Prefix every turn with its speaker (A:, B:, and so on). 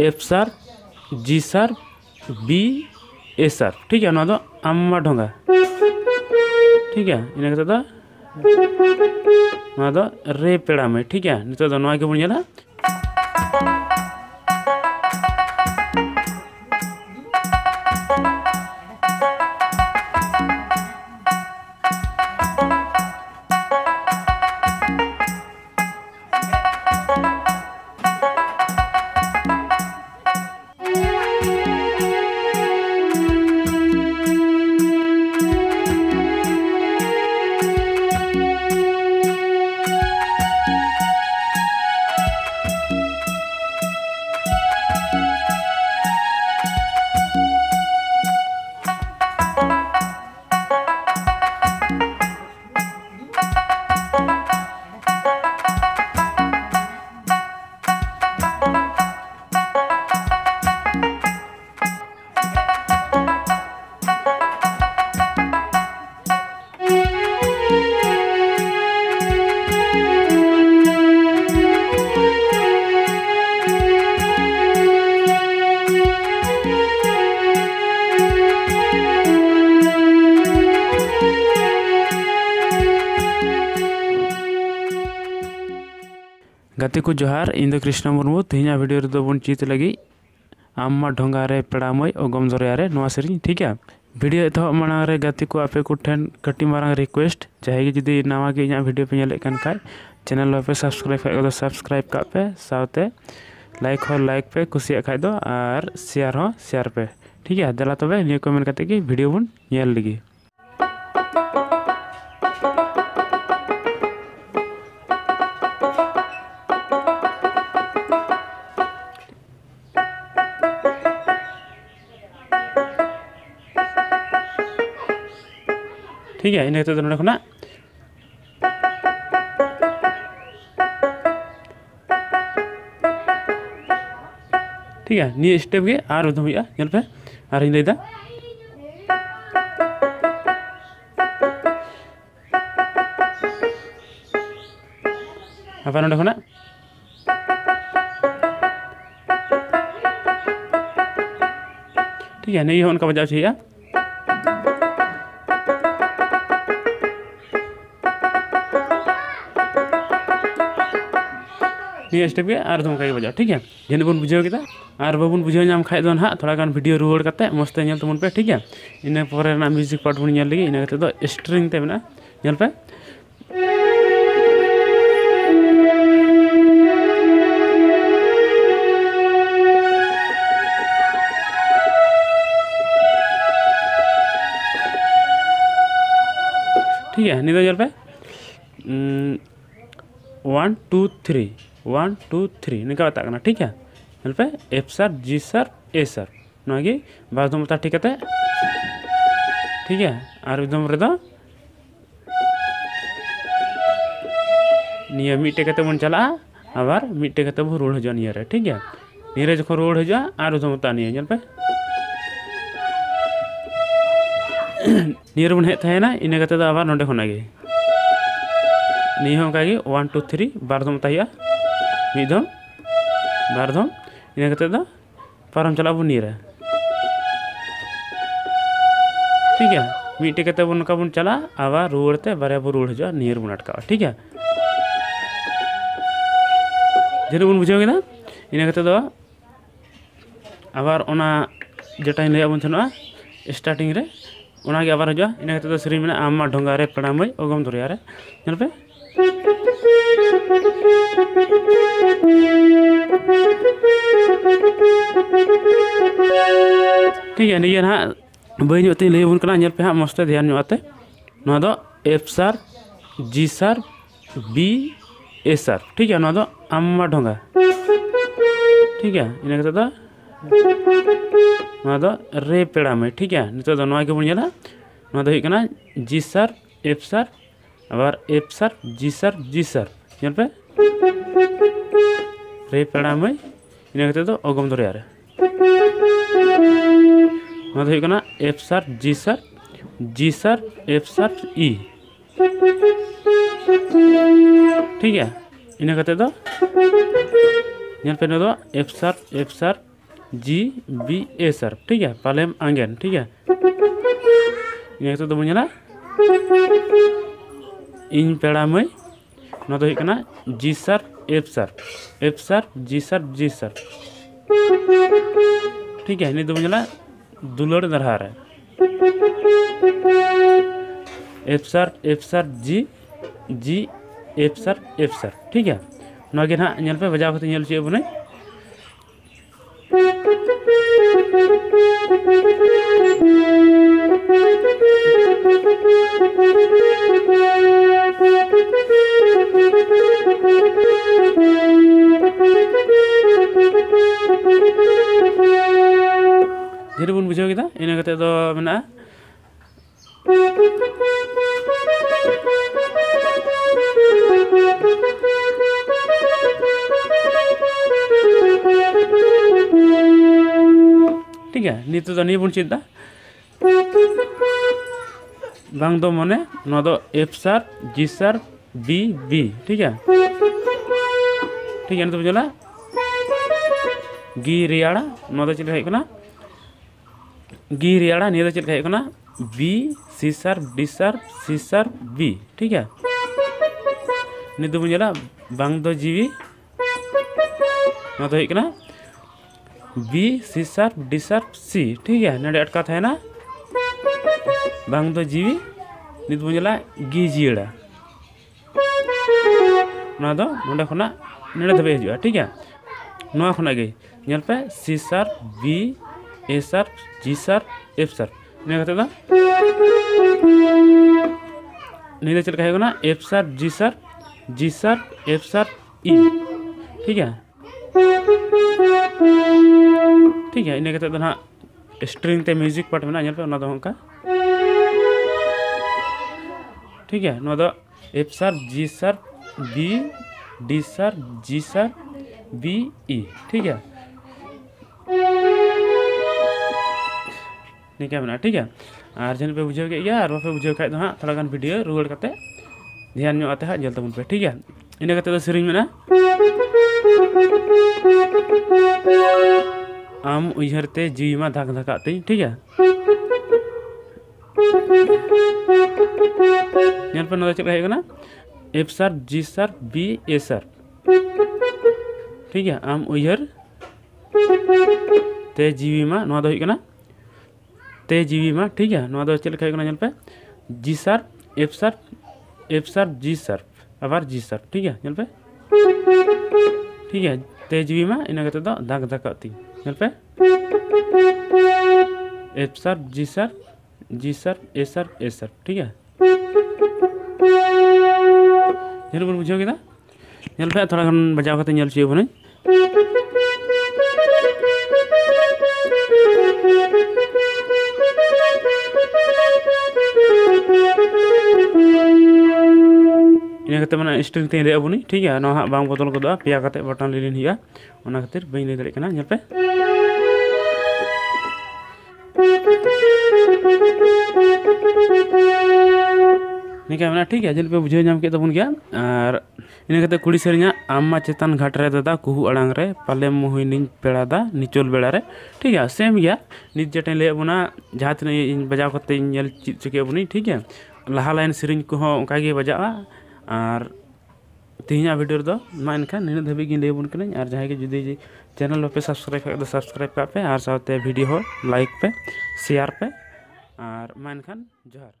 A: F सार जी सार B ए सार ठीक है ना आम्मा ढोंगा। ठीक है इनके दो रे पेड़ा में। ठीक है नितो के बन गाते को जोहार इन कृष्ण मुर्मू तेहना वीडियो रे बन चीत लगी। आम्मा ढोंगा रे पेड़ामय अगम रे नवा सेरिंग ठीक है? भिडियो एतह मांग गाते को आपे को ठेन कटी मारंग रिक्वेस्ट कि जुदी नवा के वीडियो पे नेले कन खाय चैनल पे सब्सक्राइब खाय दो सब्सक्राइब का पे साथे लाइक हो लाइक पे कुसिया खाय दो और शेयर हो शेयर पे, ठीक है? दला तबे निया कमेंट करते कि वीडियो बन नेल लगी। ठीक है इन तो नोड़े खुना ठीक है निये स्टेप गे आर उधम हुआ नेल पे आर इन लैदा apa nonde khona ठीक है, नहीं हो उनका बजाव चाहिए। स्टेप के बजाओ ठीक है जन बन केदा और बाबन बुझाव नाम खाइ दो ना थोड़ा गान वीडियो रुवाड़ करते मस्त पे ठीक है इन पोरे ना म्यूज़िक पार्ट बन लगी इन स्ट्रिंग ते मेना नेल पे ठीक है निदो जल पे one two three one, two, three निका बता करना, ठीक है? जल पे एफ़ सर जी सर ए सर नॉगी बार दम ठीक है ठीक है? और निया मिट्टे बन चला। आबार मिट्टे बो रोड हजो निया ठीक है? निरे जखो रोड हजो और एकदम बता निया जल पे। नियर बन हेज तहना इन कते आबार नोडे खनागे गे वन, टू, थ्री, बार दम दम पारम मीदम बार दम इनके पारम चला बो नीरा ठीक है मीटे के बो चला, आवा रुड़ते, बारे बो रुड़ हजा नीर बन अटकवा ठीक है? जेने बो बुझे इनके आबार जटाई लिया बन स्टार्टिंग रे आबार हजा इनके सेरी में आम ढोंगा पेड़ मई अगम दरियापे Thank you. ठीक है निजे ना बहुत लैबन पे हाँ मस्ते ध्यान नाते एफ़ सार जी सार बी ए सार ठीक है आम ढंगा ठीक है इनका रे पेड़ा में ठीक है नितोबा जी सार एफ़ सार आबार एफ़ सार जी सार जी सार ᱧᱮᱞᱯᱮ ᱨᱮ ᱯᱮᱲᱟ ᱢᱟᱹᱭ ᱤᱱᱟᱹ ᱠᱟᱛᱮ ᱫᱚ ᱚᱜᱚᱢ ᱫᱚᱨᱭᱟ ᱨᱮ ᱱᱚᱣᱟ ᱫᱚ ᱦᱩᱭᱩᱜ ᱠᱟᱱᱟ app sir ji sir ji sir app sir ᱤ ᱴᱷᱤᱠ ᱜᱮᱭᱟ ᱤᱱᱟᱹ ᱠᱟᱛᱮ ᱫᱚ ᱧᱮᱞᱯᱮ ᱱᱚᱣᱟ ᱫᱚ ᱮᱯ ᱥᱟᱨ ᱮᱯ sir G B A sir ঠিক আছে পালেম আঙ্গেন ঠিক আছে ইনে তো তুমি না ইন পেড়া মই ᱱᱚᱣᱟ ᱫᱚ ᱦᱩᱭᱩᱜ ᱠᱟᱱᱟ জি ᱥᱟᱨ एफ सर एफ सर जी सर जी सर ठीक है नहीं तो मुझे दुलड़ दरहा है एफ सर एफ सर जी G F sir F sharp ठीक है नगे ना पे बजाव करते चे बने Jadi pun bujuk kita, ini kata itu mana? ठीक है? नित तो नहीं बन चिंता। बांग दो मने, ना दो, एफ़ सर, जी सर, बी बी, ठीक है? ठीक है ना तो बोला गी रियाड़ा, ना तो चल खाएगा ना गी रियाड़ा नहीं तो चल खाएगा ना बी, सी सर, डी सर, सी सर, बी, ठीक है? नहीं तो बोला बांग दो जीवी। ना तो है ना बी सी सार्फ डी सार्फ सी ठीक है? ना अटका था ना? बांग तो जीवी, नित बन जला गी जीड़ा। ना तो नोडे खुना नेड़े धबे हजू ठीक है? तो? तो ना खुना गई। नेल पे सी सार्फ बी ए सार्फ जी सार्फ एफ़ सार्फ ने कहते था नहीं चल कहेगा ना एफ़ सार्फ जी सार्फ जी सार्फ एफ़ सार्फ ई ठीक है? ठीक है इनके ना स्ट्रिंग ते म्यूज़िक पार्ट में ना पे ना तो ठीक है एफ़ सार जी सार बी डी सार जी सार बी ई ठीक है। निका मना ठीक है। और जन पे बुझे और बापे बुझे खाद तो हाँ थोड़ा भिडियो रुआड़ ध्यान पे, ठीक है। इनका तो से इन करते तो सिरिंग में आम उहरते जीवी में धक धकाते ठीक है एफ़ सर जी सर बी ए सर ठीक है आम उहर ते जीवी मा ते जीवी मा ठीक है नवा चल पे जी सर एफ़ सर एफ़ सर जी सर आबार जी सर ठीक है पे ठीक है ते जीवी में तो दाग दाकती चल पे। एफ़ सर, जी सर जी सर, ए सर ए सर, ठीक है। बुझे थोड़ा बजाव करते kan ᱠᱟᱛᱮ ᱢᱟᱱᱮ ᱥᱴᱤᱞ ᱛᱮ ᱫᱮᱜ ᱟᱵᱚᱱᱤ ᱴᱷᱤᱠ ᱜᱮᱭᱟ ᱱᱚᱣᱟ ᱵᱟᱝ ᱵᱚᱫᱚᱞ ᱜᱚᱫᱚᱜᱼᱟ ᱯᱮᱭᱟ ᱠᱟᱛᱮ ᱵᱟᱴᱟᱱ ᱞᱤᱞᱤᱱ ᱦᱩᱭᱩᱜᱼᱟ ᱚᱱᱟ ᱠᱷᱟᱹᱛᱤᱨ ᱵᱟᱹᱧ ᱞᱟᱹᱭ ᱫᱟᱲᱮᱭᱟᱜ ᱠᱟᱱᱟ ᱧᱮᱞ ᱯᱮ ᱱᱤᱝᱠᱟ ᱢᱮᱱᱟᱜᱼᱟ ᱴᱷᱤᱠ ᱜᱮᱭᱟ ᱡᱮᱞ ᱯᱮ ᱵᱩᱡᱷᱟᱹᱣ ᱧᱟᱢ ᱠᱮᱫ ᱛᱟᱵᱚᱱ ᱜᱮᱭᱟ ᱟᱨ ᱤᱱᱟᱹ ᱠᱟᱛᱮ ᱠᱩᱲᱤ ᱥᱮᱨᱮᱧᱟ ᱟᱢ ᱢᱟ ᱪᱮᱛᱟᱱ ᱜᱷᱟᱴ ᱨᱮ ᱫᱟᱫᱟ ᱠᱩᱦᱩ ᱟᱲᱟᱝ ᱨᱮ ᱯᱟᱞᱮ ᱢᱩᱦᱤᱱᱤᱧ ᱯᱮᱲᱟᱫᱟ ᱱᱤᱪᱚᱞ ᱵᱮᱲᱟ ᱨᱮ ᱴᱷᱤᱠ ᱜᱮᱭᱟ ᱥᱮᱢ ᱜᱮᱭᱟ ᱱᱤᱛ ᱡᱮᱴᱟᱧ ᱞᱟᱹᱭᱟᱫ ᱵᱚᱱᱟ ᱡᱟᱦᱟᱸ ᱛᱤᱱᱟᱹᱜ ᱤᱧ ᱵᱟᱡᱟᱣ ᱠᱟᱛᱮ ᱤᱧ ᱧᱮᱞ ᱪᱮᱫ ᱦᱚᱪᱚ ᱠᱮᱫ ᱵᱚᱱᱤᱧ ᱴᱷᱤᱠ ᱜᱮᱭᱟ ᱞᱟᱦᱟ ᱞᱟᱭᱤᱱ ᱥᱮᱨᱮᱧ ᱠᱚᱦᱚᱸ ᱚᱱᱠᱟᱜᱮ ᱵᱟᱡᱟᱜᱼᱟ और तीन भिडियो दो मा इनखान नीन धाबी गिन ले बुन कने और जहाँ जुदी चैनल पे सब्सक्राइब कर सब्सक्राइब कर पे और साथ वीडियो हो लाइक पे शेयर पे और मा इनखान जोहार